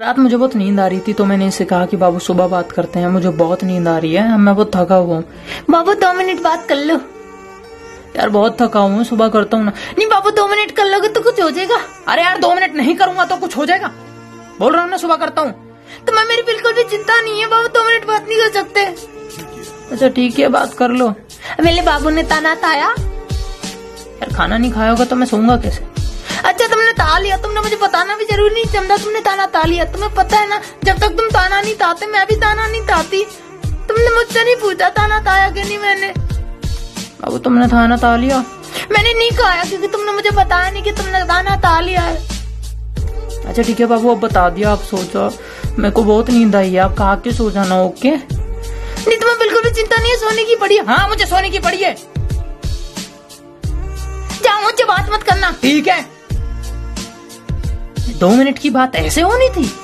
रात मुझे बहुत नींद आ रही थी तो मैंने इसे कहा कि बाबू सुबह बात करते हैं, मुझे बहुत नींद आ रही है मैं बहुत थका हुआ हूँ। बाबू, दो मिनट बात कर लो। यार, बहुत थका हूँ, सुबह करता हूँ ना। नहीं बाबू, दो मिनट कर लोगे तो कुछ हो जाएगा। अरे यार, दो मिनट नहीं करूँगा तो कुछ हो जाएगा। बोल रहा हूँ ना, सुबह करता हूँ। तो मैं, मेरी बिल्कुल भी चिंता नहीं है बाबू, दो मिनट बात नहीं कर सकते। अच्छा ठीक है, बात कर लो। मेरे बाबू ने ताना ताया। यार, खाना नहीं खाया होगा तो मैं सोऊँगा कैसे? अच्छा तुमने ता लिया, तुमने मुझे बताना भी ज़रूरी नहीं चंदा तुमने ताना ता लिया। तुम्हें पता है ना जब तक तुम ताना नहीं ताते मैं भी ताना नहीं ताती। तुमने मुझसे नहीं पूछा ताना ताया कि नहीं मैंने? बाबू तुमने ताना ता लिया। मैंने नहीं खाया क्योंकि तुमने मुझे बताया नहीं कि तुमने ताना ता लिया है। अच्छा ठीक है बाबू अब बता दिया आप सोचो। मेरे को बहुत नींद आई है आप कहा के सो जाना ओके? नहीं तुम्हें बिल्कुल भी चिंता नहीं है सोने की पड़ी है। हाँ मुझे सोने की पड़ी है। जाओ मुझे बात मत करना। ठीक है। दो मिनट की बात ऐसे होनी थी?